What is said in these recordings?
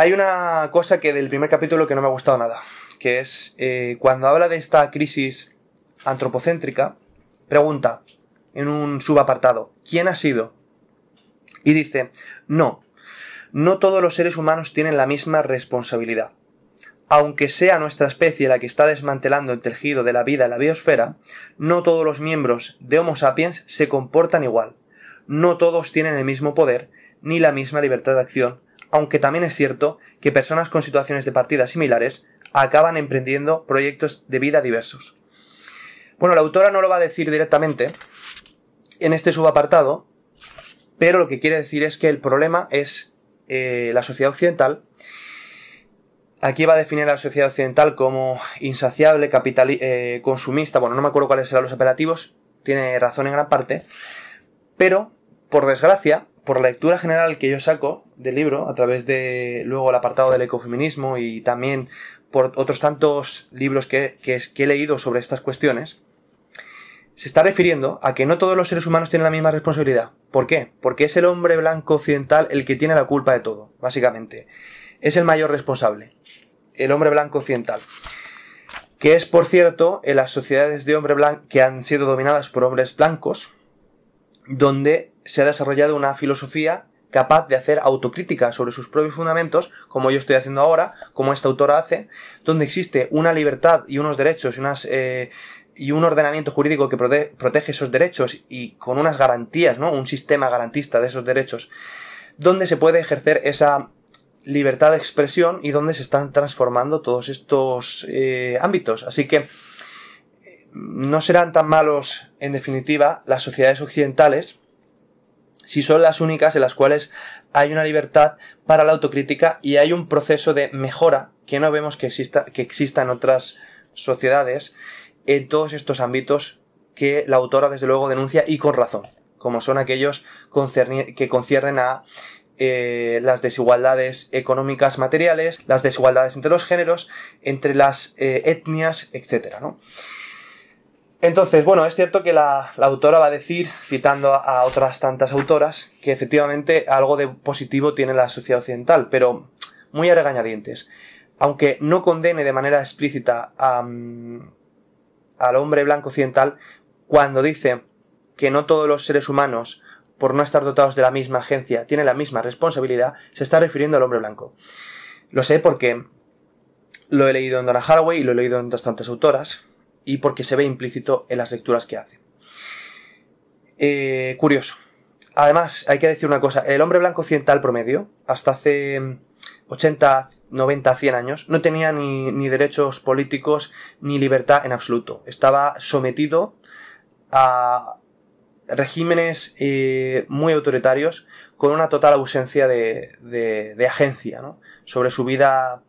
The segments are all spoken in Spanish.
hay una cosa que del primer capítulo que no me ha gustado nada, que es eh, cuando habla de esta crisis antropocéntrica, pregunta en un subapartado, ¿quién ha sido? Y dice, no, no todos los seres humanos tienen la misma responsabilidad. Aunque sea nuestra especie la que está desmantelando el tejido de la vida en la biosfera, no todos los miembros de Homo sapiens se comportan igual. No todos tienen el mismo poder ni la misma libertad de acción, aunque también es cierto que personas con situaciones de partida similares acaban emprendiendo proyectos de vida diversos. Bueno, la autora no lo va a decir directamente en este subapartado, pero lo que quiere decir es que el problema es eh, la sociedad occidental. Aquí va a definir a la sociedad occidental como insaciable, capital, eh, consumista, bueno, no me acuerdo cuáles serán los apelativos, tiene razón en gran parte, pero, por desgracia, por la lectura general que yo saco del libro, a través de luego el apartado del ecofeminismo y también por otros tantos libros que, que he leído sobre estas cuestiones, se está refiriendo a que no todos los seres humanos tienen la misma responsabilidad. ¿Por qué? Porque es el hombre blanco occidental el que tiene la culpa de todo, básicamente. Es el mayor responsable. El hombre blanco occidental. Que es, por cierto, en las sociedades de hombre blanco que han sido dominadas por hombres blancos, donde se ha desarrollado una filosofía capaz de hacer autocrítica sobre sus propios fundamentos, como yo estoy haciendo ahora, como esta autora hace, donde existe una libertad y unos derechos y unas eh, y un ordenamiento jurídico que protege esos derechos y con unas garantías, ¿no? Un sistema garantista de esos derechos, donde se puede ejercer esa libertad de expresión y donde se están transformando todos estos eh, ámbitos. Así que no serán tan malos, en definitiva, las sociedades occidentales si son las únicas en las cuales hay una libertad para la autocrítica y hay un proceso de mejora que no vemos que exista, que exista en otras sociedades en todos estos ámbitos que la autora desde luego denuncia y con razón, como son aquellos que conciernen a eh, las desigualdades económicas materiales, las desigualdades entre los géneros, entre las eh, etnias, etc. Entonces, bueno, es cierto que la, autora va a decir, citando a, otras tantas autoras, que efectivamente algo de positivo tiene la sociedad occidental, pero muy a regañadientes. Aunque no condene de manera explícita a, al hombre blanco occidental cuando dice que no todos los seres humanos, por no estar dotados de la misma agencia, tienen la misma responsabilidad, se está refiriendo al hombre blanco. Lo sé porque lo he leído en Donna Haraway y lo he leído en bastantes autoras, y porque se ve implícito en las lecturas que hace. Eh, curioso. Además, hay que decir una cosa, el hombre blanco occidental promedio, hasta hace 80, 90, 100 años, no tenía ni, derechos políticos ni libertad en absoluto. Estaba sometido a regímenes eh, muy autoritarios con una total ausencia de, de, agencia ¿no? sobre su vida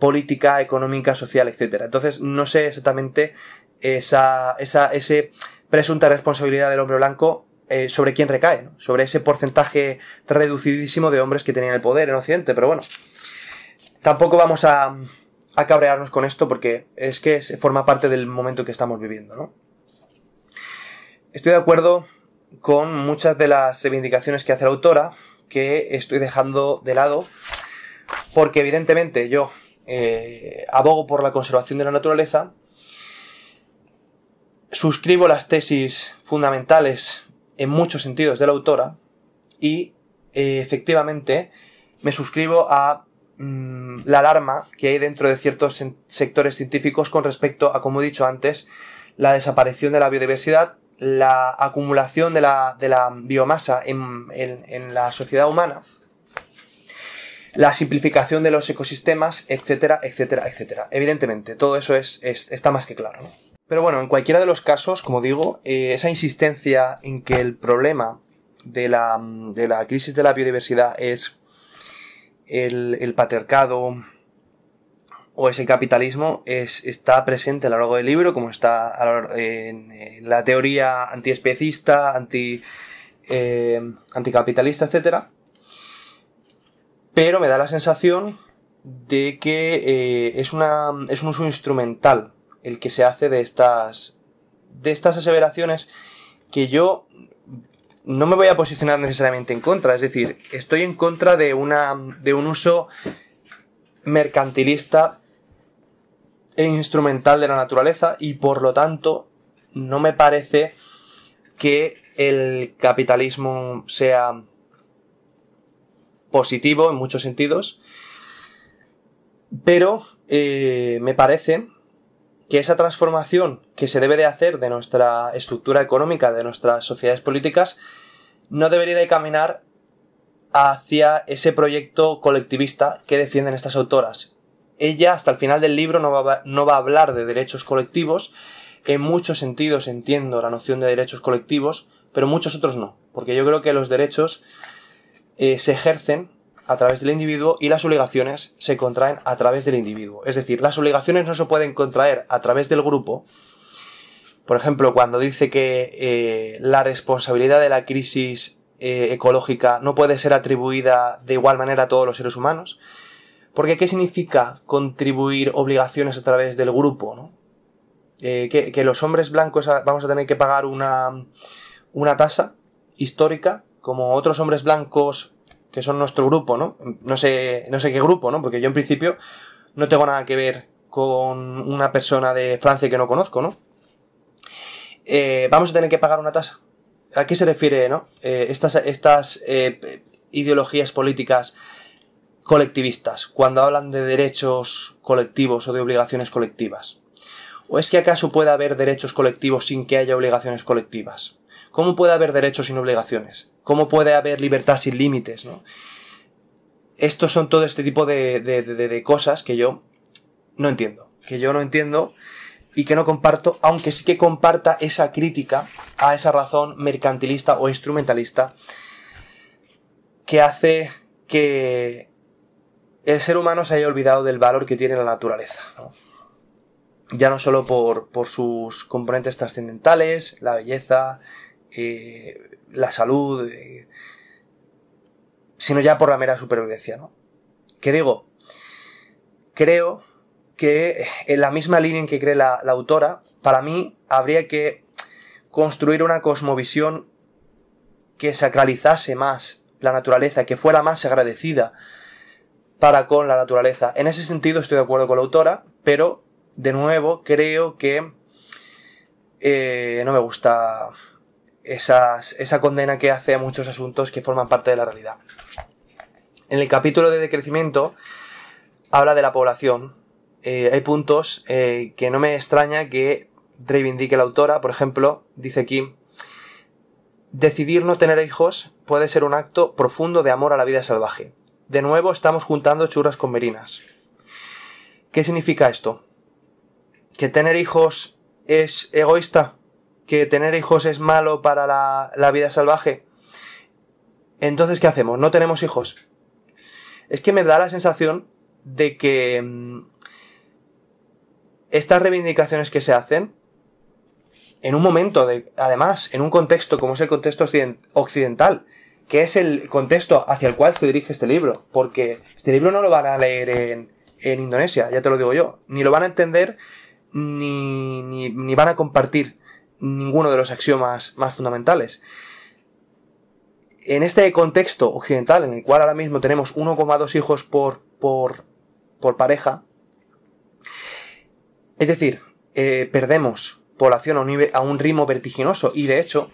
política, económica, social, etc. Entonces no sé exactamente esa, esa ese presunta responsabilidad del hombre blanco eh, sobre quién recae, sobre ese porcentaje reducidísimo de hombres que tenían el poder en Occidente, pero bueno, tampoco vamos a, a cabrearnos con esto porque es que forma parte del momento que estamos viviendo, ¿no? Estoy de acuerdo con muchas de las reivindicaciones que hace la autora, que estoy dejando de lado, porque evidentemente yo eh, abogo por la conservación de la naturaleza, suscribo las tesis fundamentales en muchos sentidos de la autora y eh, efectivamente me suscribo a mm, la alarma que hay dentro de ciertos sectores científicos con respecto a, como he dicho antes, la desaparición de la biodiversidad, la acumulación de la, biomasa en, la sociedad humana, la simplificación de los ecosistemas, etcétera, etcétera, etcétera. Evidentemente, todo eso es, está más que claro. ¿no? Pero bueno, en cualquiera de los casos, como digo, eh, esa insistencia en que el problema de la, de la crisis de la biodiversidad es el, patriarcado o es el capitalismo, es, está presente a lo largo del libro, como está en, la teoría antiespecista, anti, eh, anticapitalista, etc. Pero me da la sensación de que eh, es, una, es un uso instrumental el que se hace de estas, de estas aseveraciones que yo no me voy a posicionar necesariamente en contra, es decir, estoy en contra de una, de un uso mercantilista e instrumental de la naturaleza y por lo tanto no me parece que el capitalismo sea positivo en muchos sentidos, pero eh, me parece que esa transformación que se debe de hacer de nuestra estructura económica, de nuestras sociedades políticas, no debería de caminar hacia ese proyecto colectivista que defienden estas autoras. Ella, hasta el final del libro, no va, no va a hablar de derechos colectivos. En muchos sentidos entiendo la noción de derechos colectivos, pero muchos otros no. Porque yo creo que los derechos eh, se ejercen a través del individuo y las obligaciones se contraen a través del individuo. Es decir, las obligaciones no se pueden contraer a través del grupo. Por ejemplo, cuando dice que eh, la responsabilidad de la crisis eh, ecológica no puede ser atribuida de igual manera a todos los seres humanos. Porque ¿qué significa contribuir obligaciones a través del grupo? ¿no? Que, que, los hombres blancos vamos a tener que pagar una, una tasa histórica, como otros hombres blancos que son nuestro grupo, ¿no? No sé, no sé qué grupo, ¿no? Porque yo en principio no tengo nada que ver con una persona de Francia que no conozco, ¿no? Eh, vamos a tener que pagar una tasa. ¿A qué se refiere, no? Eh, estas estas eh, ideologías políticas colectivistas, cuando hablan de derechos colectivos o de obligaciones colectivas. ¿O es que acaso puede haber derechos colectivos sin que haya obligaciones colectivas? ¿Cómo puede haber derechos sin obligaciones? ¿Cómo puede haber libertad sin límites? ¿no? Estos son todo este tipo de, cosas que yo no entiendo. Que yo no entiendo y que no comparto, aunque sí que comparta esa crítica a esa razón mercantilista o instrumentalista que hace que el ser humano se haya olvidado del valor que tiene la naturaleza. ¿no? Ya no solo por, por sus componentes trascendentales, la belleza, eh, la salud, eh, sino ya por la mera supervivencia, ¿no? ¿Qué digo? Creo que en la misma línea en que cree la, la autora, para mí habría que construir una cosmovisión que sacralizase más la naturaleza, que fuera más agradecida para con la naturaleza. En ese sentido estoy de acuerdo con la autora, pero de nuevo creo que eh, no me gusta esa condena que hace a muchos asuntos que forman parte de la realidad. En el capítulo de decrecimiento habla de la población. Eh, hay puntos eh, que no me extraña que reivindique la autora. Por ejemplo, dice aquí, decidir no tener hijos puede ser un acto profundo de amor a la vida salvaje. De nuevo estamos juntando churras con merinas. ¿Qué significa esto? ¿Que tener hijos es egoísta? Que tener hijos es malo para la, vida salvaje. Entonces, ¿qué hacemos? ¿No tenemos hijos? Es que me da la sensación de que mm, estas reivindicaciones que se hacen, en un momento de, además, en un contexto como es el contexto occidental, que es el contexto hacia el cual se dirige este libro, porque este libro no lo van a leer en, en Indonesia, ya te lo digo yo, ni lo van a entender, ni, ni van a compartir ninguno de los axiomas más fundamentales. En este contexto occidental, en el cual ahora mismo tenemos 1,2 hijos por, por, por pareja, es decir, eh, perdemos población a un, a un ritmo vertiginoso y de hecho,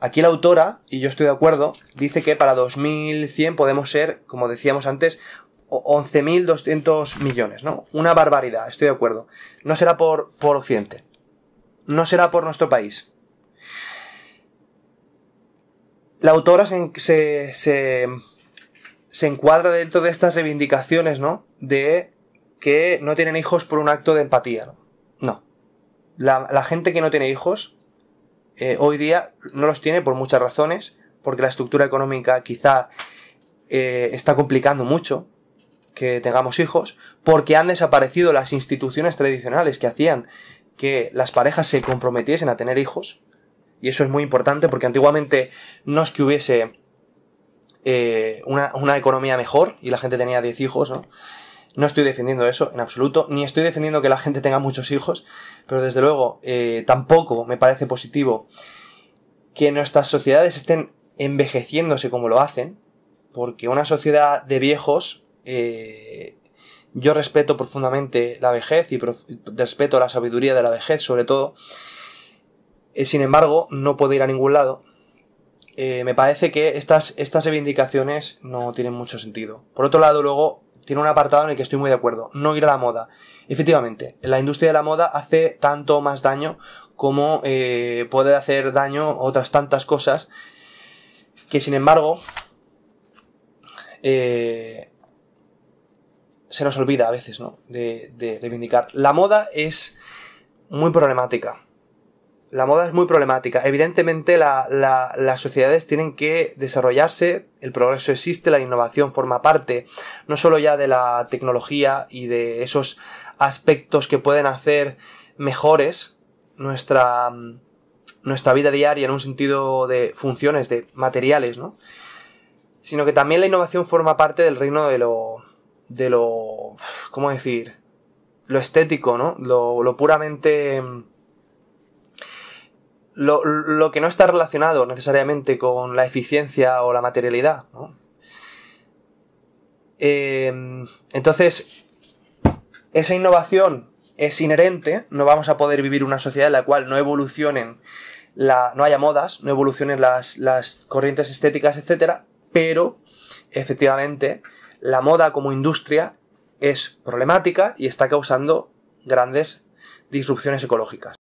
aquí la autora, y yo estoy de acuerdo, dice que para 2100 podemos ser, como decíamos antes, 11.200 millones, ¿no? Una barbaridad, estoy de acuerdo. No será por, por Occidente no será por nuestro país. La autora se, se, se, encuadra dentro de estas reivindicaciones, ¿no? De que no tienen hijos por un acto de empatía. No. La, la gente que no tiene hijos, eh, hoy día no los tiene por muchas razones, porque la estructura económica quizá eh, está complicando mucho que tengamos hijos, porque han desaparecido las instituciones tradicionales que hacían que las parejas se comprometiesen a tener hijos. Y eso es muy importante porque antiguamente no es que hubiese eh, una, una, economía mejor y la gente tenía 10 hijos, ¿no? No estoy defendiendo eso en absoluto, ni estoy defendiendo que la gente tenga muchos hijos, pero desde luego eh, tampoco me parece positivo que nuestras sociedades estén envejeciéndose como lo hacen, porque una sociedad de viejos eh, Yo respeto profundamente la vejez y respeto la sabiduría de la vejez, sobre todo. Eh, sin embargo, no puedo ir a ningún lado. Eh, me parece que estas, estas reivindicaciones no tienen mucho sentido. Por otro lado, luego, tiene un apartado en el que estoy muy de acuerdo. No ir a la moda. Efectivamente, la industria de la moda hace tanto más daño como eh, puede hacer daño otras tantas cosas que sin embargo eh, se nos olvida a veces, ¿no? De, de reivindicar. La moda es muy problemática. La moda es muy problemática. Evidentemente las sociedades tienen que desarrollarse, el progreso existe, la innovación forma parte, no solo ya de la tecnología y de esos aspectos que pueden hacer mejores nuestra, nuestra vida diaria en un sentido de funciones, de materiales, ¿no? Sino que también la innovación forma parte del reino de lo, de lo, ¿cómo decir? Lo estético, ¿no? Lo, lo puramente lo, lo, que no está relacionado necesariamente con la eficiencia o la materialidad. ¿no? Eh, entonces, esa innovación es inherente, no vamos a poder vivir una sociedad en la cual no evolucionen, la, no haya modas, no evolucionen las, las corrientes estéticas, etc. Pero, efectivamente, la moda como industria es problemática y está causando grandes disrupciones ecológicas.